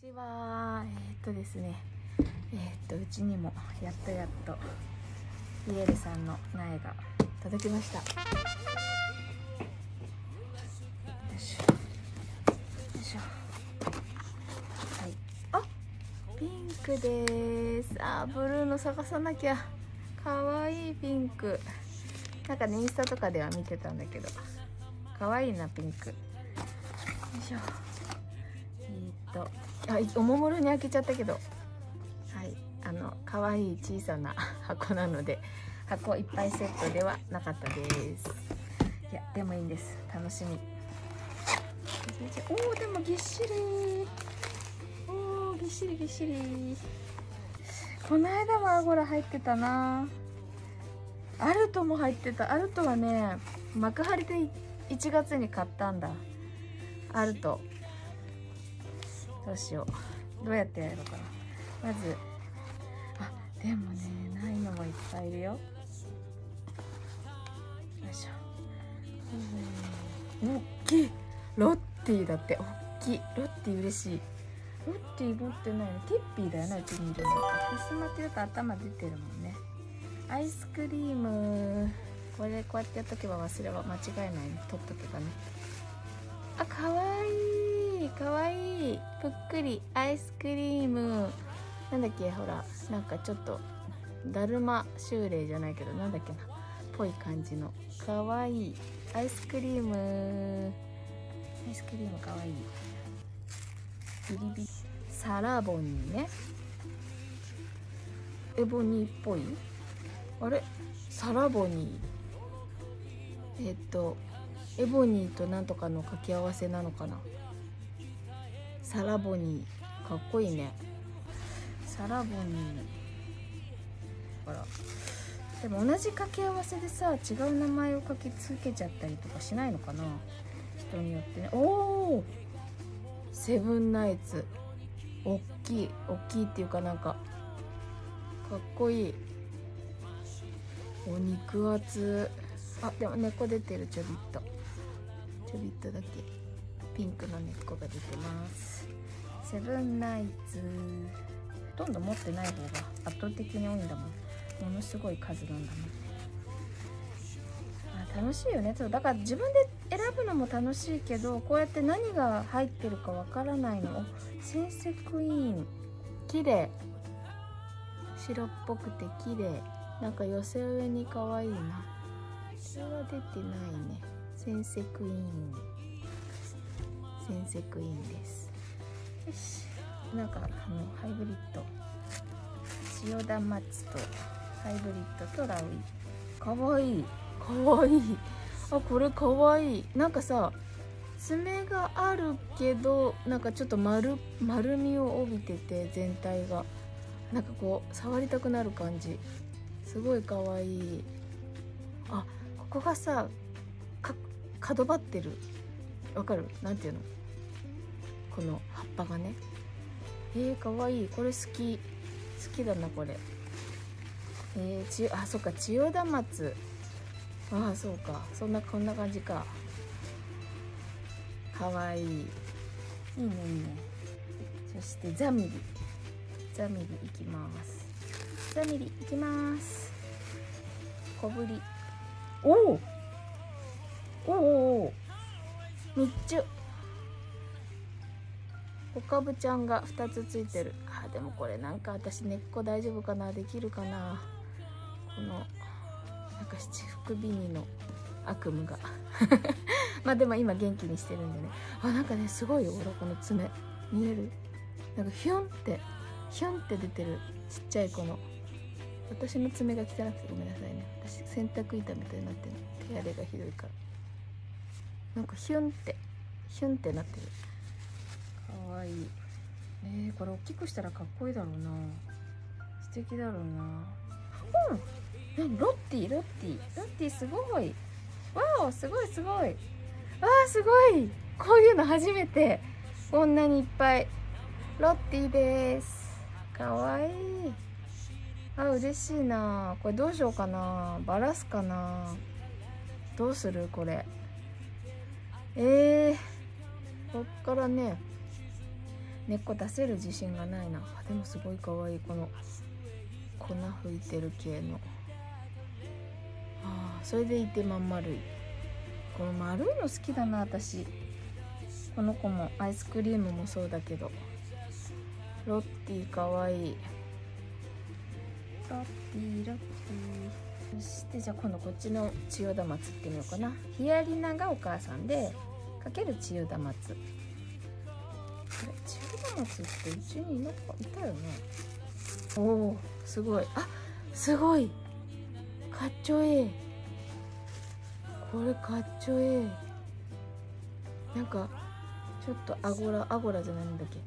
ちは。えー、っとですね。えー、っとうちにもやっとやっとイエルさんの苗が届きました。よいしょ。よいしょ。はい。あピンクです。あーブルーの探さなきゃ。かわいいピンク。なんかねインスタとかでは見てたんだけど。かわいいなピンク。よいしょ、と。あおもむろに開けちゃったけど。はい。あの可愛い小さな 箱なので箱いっぱいセットではなかったです。いやでもいいんです。楽しみ。おおでもぎっしり。おおぎっしりぎっしり。この間はアゴラ入ってたな。アルトも入ってた。アルトはね幕張で1月に買ったんだ。アルト。どうしよう。どうやってやろうかな。まずあでもねないのもいっぱいいるよ。よいしょ。おっきい。ロッティだっておっきい。ロッティ嬉しい。ロッティ持ってないの。ティッピーだよなうちにいるのふすまってると頭出てるもんね。アイスクリーム。これこうやってやっとけば忘れは間違いない。ね取っとけばね。あかわいい。かわいいぷっくりアイスクリーム。なんだっけほらなんかちょっとだるま修例じゃないけどなんだっけなぽい感じの。かわい。いアイスクリーム。アイスクリームかわい。いビリビサラボニーね。エボニーっぽい？あれ？サラボニー。えっとエボニーとなんとかの掛け合わせなのかな？サラボニー。かっこいいね。サラボニー。あら。でも同じ掛け合わせでさ違う名前を書きつけちゃったりとかしないのかな。人によってね。おおセブンナイツ。おっきい。おっきいっていうかなんかかっこいい。お肉厚。あでも根っこ出てる。ちょびっと。ちょびっとだけ。ピンクの根っこが出てます。セブンナイツ。ほとんど持ってない方が圧倒的に多いんだもん。ものすごい数なんだもんあ楽しいよね。そうだから自分で選ぶのも楽しいけどこうやって何が入ってるかわからないの。センセクイーン。綺麗。白っぽくて綺麗。なんか寄せ植えに可愛いな。これは出てないね。センセクイーン。センセクイーンです。よし。なんかあのハイブリッド。千代田松とハイブリッドとラウイ。かわいい。かわいい。あこれかわいい。なんかさ爪があるけどなんかちょっと丸丸みを帯びてて全体が。なんかこう触りたくなる感じ。すごいかわいい。あここがさか角張ってる。わかる？なんていうの？この葉っぱがね。えー、かわいい。これ好き。好きだなこれ。えー、ちあそっか。千代田松。ああそうか。そんなこんな感じか。かわいい。いいねいいね。そしてザミリザミリいきます。ザミリいきます。小ぶり。おおおおお3つ小かぶちゃんが2つついてる。あでもこれなんか私根っこ大丈夫かな？できるかな？このなんか七福ビニの悪夢が。まあでも今元気にしてるんでね。あなんかねすごいよほらこの爪。見える？なんかヒュンってヒュンって出てるちっちゃい子の。私の爪が汚くてごめんなさいね。私洗濯板みたいになってる。手荒れがひどいから。なんかヒュンってヒュンってなってる。かわいい。えー、これ大きくしたらかっこいいだろうな。素敵だろうな。うん。ロッティロッティ。ロッティすごい。わおすごいすごい。わあすごい。こういうの初めて。こんなにいっぱい。ロッティです。かわいい。あ嬉しいな。これどうしようかな。バラすかな。どうするこれ。えー、こっからね。根っこ出せる自信がないな。あでもすごい可愛い。いこの粉吹いてる系の。あそれでいてまん丸い。この丸いの好きだな私。この子もアイスクリームもそうだけど。ロッティかわいい。ロッティロッティそしてじゃあ今度こっちの千代田松ってみようかな。ヒヤリナがお母さんでかける千代田松。これ千代田松ってうちにいのかいたよね。おおすごい。あすごい。かっちょええこれかっちょええなんかちょっとアゴラアゴラじゃないんだっけ。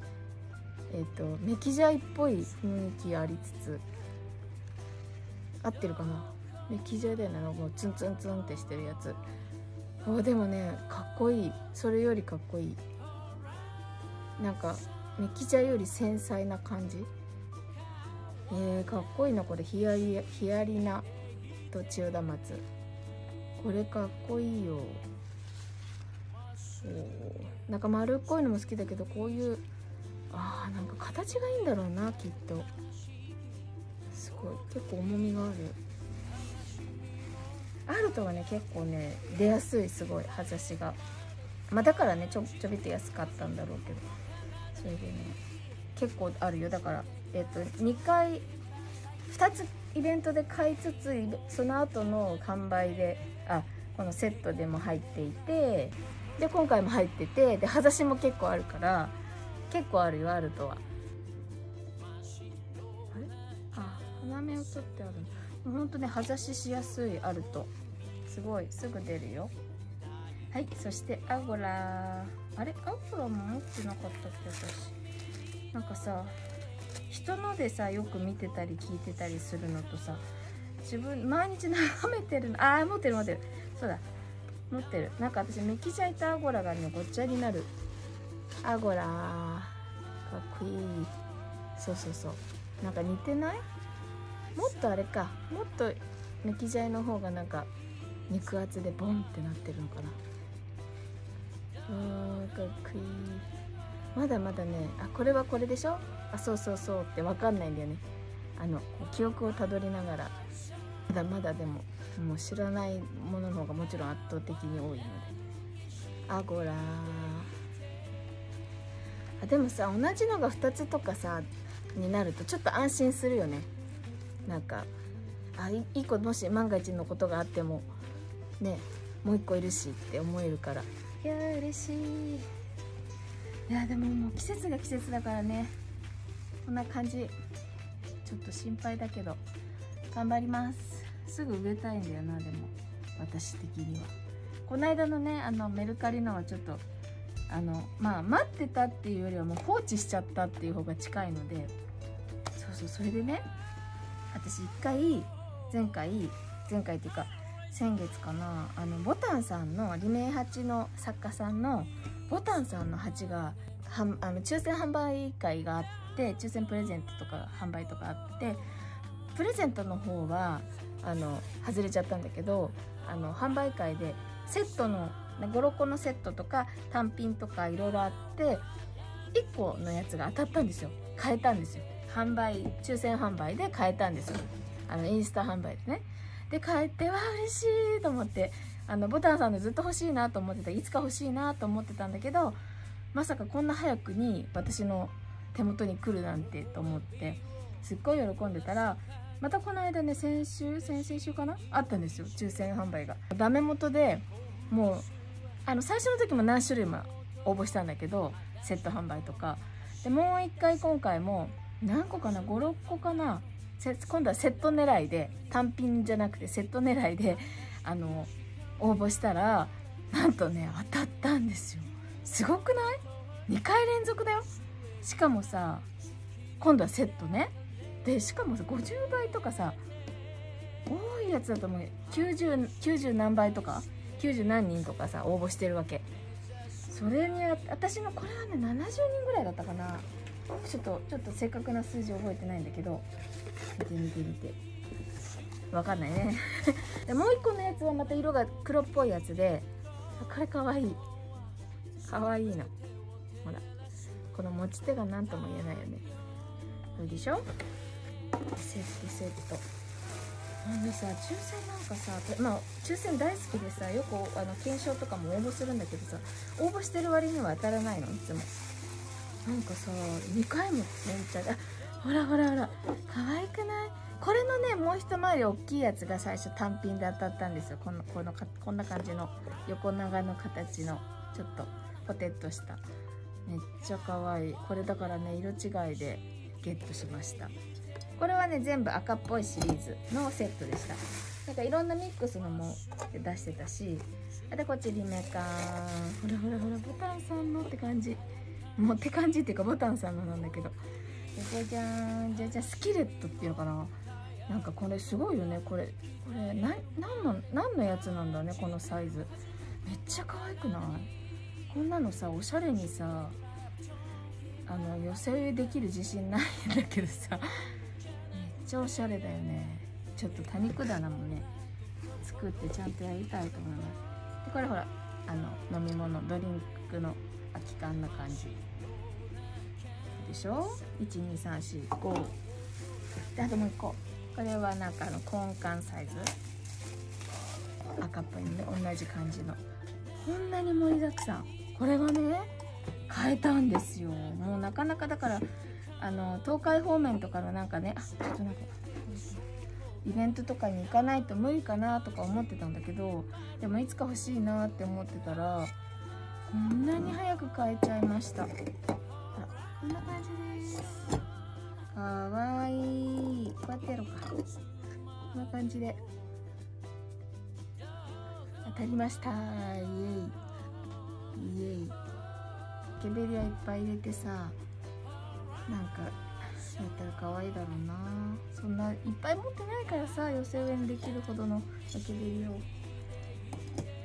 えっ、ー、とメキジャイっぽい雰囲気ありつつ合ってるかな。メキジャイだよね。もうツンツンツンってしてるやつ。あでもねかっこいい。それよりかっこいい。なんかメキジャより繊細な感じ？えー、かっこいいなこれ。ヒヤリヒヤリナと千代田松。これかっこいいよ。おなんか丸っこいのも好きだけどこういうあーなんか形がいいんだろうなきっと。すごい。結構重みがある。アルトはね結構ね出やすいすごい。葉ざしが。まあだからねちょちょびっと安かったんだろうけど。それでね結構あるよ。だからえっと2回2つイベントで買いつつその後の完売であこのセットでも入っていてで今回も入っててで葉ざしも結構あるから結構あるよあるとは。あれ？あ花芽を取ってあるの。ほんとね葉ざししやすいあると。すごいすぐ出るよ。はいそしてアゴラあれアゴラも持ってなかったっけ私。なんかさ人のでさよく見てたり聞いてたりするのとさ自分毎日眺めてるのああ持ってる持ってる。そうだ。持ってる。なんか私メキジャイとアゴラがねごっちゃになる。アゴラかっこいい。そうそうそう。なんか似てない？もっとあれか。もっとメキジャイの方がなんか肉厚でボンってなってるのかな。あーかっこいいまだまだねあこれはこれでしょ？あそうそうそうって分かんないんだよね。あの記憶をたどりながらまだまだでももう知らないものの方がもちろん圧倒的に多いので。アゴラあでもさ同じのが2つとかさになるとちょっと安心するよね。なんかあいい子もし万が一のことがあってもねもう一個いるしって思えるから。いや嬉しい。いやでももう季節が季節だからね。こんな感じ。ちょっと心配だけど。頑張ります。すぐ植えたいんだよなでも。私的には。この間のねあのメルカリのはちょっとあのまあ待ってたっていうよりはもう放置しちゃったっていう方が近いので。そうそうそれでね私一回前回前回っていうか先月かな。あのボタンさんのリメイハチの作家さんのボタンさんの鉢がはあの抽選販売会があって抽選プレゼントとか販売とかあってプレゼントの方はあの外れちゃったんだけどあの販売会でセットの56個のセットとか単品とかいろいろあって1個のやつが当たったんですよ。買えたんですよ。販売抽選販売で買えたんですよ。あのインスタ販売でね。で買えてわ嬉しいと思ってあのボタンさんでずっと欲しいなと思ってたいつか欲しいなと思ってたんだけどまさかこんな早くに私の手元に来るなんてと思ってすっごい喜んでたらまたこの間ね先週先々週かな？あったんですよ抽選販売が。ダメ元でもうあの最初の時も何種類も応募したんだけどセット販売とか。でもう一回今回も何個かな？56個かな？今度はセット狙いで単品じゃなくてセット狙いであの応募したらなんとね当たったんですよ。すごくない ?2 回連続だよ。しかもさ今度はセットね。でしかもさ50倍とかさ多いやつだと思う。90, 90何倍とか90何人とかさ応募してるわけ。それに私のこれはね70人ぐらいだったかな。ちょっとちょっと正確な数字覚えてないんだけど見て見て。見てわかんないね。でもう一個のやつはまた色が黒っぽいやつでこれかわいい。かわいいの。ほら。この持ち手が何とも言えないよね。どうでしょセットセット。あのさ抽選なんかさまあ抽選大好きでさよくあの検証とかも応募するんだけどさ応募してる割には当たらないのいつも。なんかさ2回もめっちゃあほらほらほら可愛くない？これのねもう一回り大きいやつが最初単品で当たったんですよ。このこのかこんな感じの横長の形のちょっとポテッとした。めっちゃ可愛い。これだからね色違いでゲットしました。これはね全部赤っぽいシリーズのセットでした。なんかいろんなミックスのも出してたし。あでこっちリメカン。ほらほらほらボタンさんのって感じ。もうって感じっていうかボタンさんのなんだけど。じゃじゃんじゃじゃスキレットっていうのかな？なんかこれすごいよね。これこれ何の何のやつなんだねこのサイズ。めっちゃ可愛くない？こんなのさおしゃれにさあの寄せ植えできる自信ないんだけどさ。めっちゃおしゃれだよね。ちょっと多肉棚もね作ってちゃんとやりたいと思います。でこれほらあの飲み物ドリンクの空き缶な感じ。でしょ？12345であともう一個。これはなんかあのコーン缶サイズ。赤っぽいのね。同じ感じの。こんなに盛りだくさん。これがね買えたんですよ。もうなかなかだからあの東海方面とかのなんかねあちょっとなんかイベントとかに行かないと無理かなとか思ってたんだけどでもいつか欲しいなって思ってたらこんなに早く買えちゃいました。こんな感じです。かわいい。こうやってやろうか。こんな感じで。当たりました。イエイ。イエイ。ケベリアいっぱい入れてさなんかやったら可愛いだろうな。そんないっぱい持ってないからさ寄せ植えにできるほどのケベリを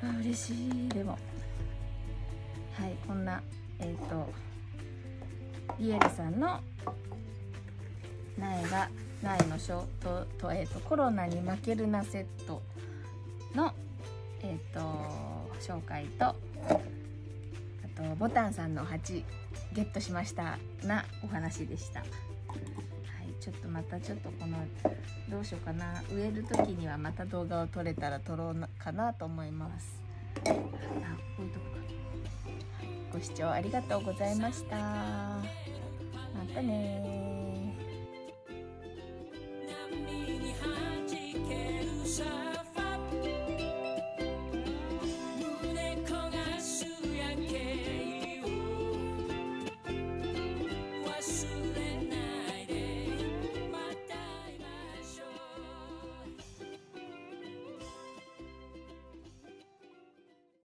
あ嬉しい。でも。はいこんなえっ、ー、とリエルさんの苗が苗のショートと,、えーと、コロナに負けるなセットの、えーと、紹介とあとボタンさんの鉢ゲットしましたなお話でした。はい、ちょっとまたちょっとこのどうしようかな植える時にはまた動画を撮れたら撮ろうかなと思います。あこういうとこかご視聴ありがとうございました。たね。